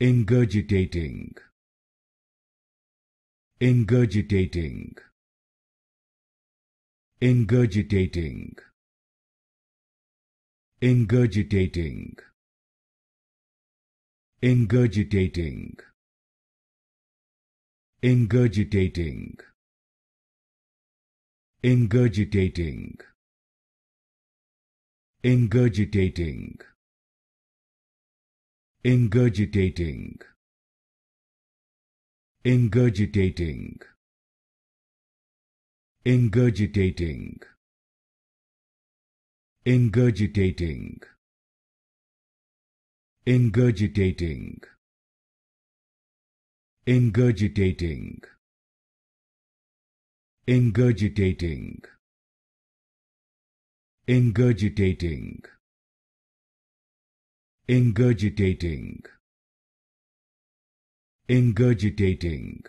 ingurgitating. Ingurgitating. Ingurgitating. Ingurgitating. Ingurgitating. Ingurgitating. Ingurgitating. Ingurgitating ingurgitating. Ingurgitating. Ingurgitating. Ingurgitating. Ingurgitating. Ingurgitating. Ingurgitating. Ingurgitating ingurgitating. Ingurgitating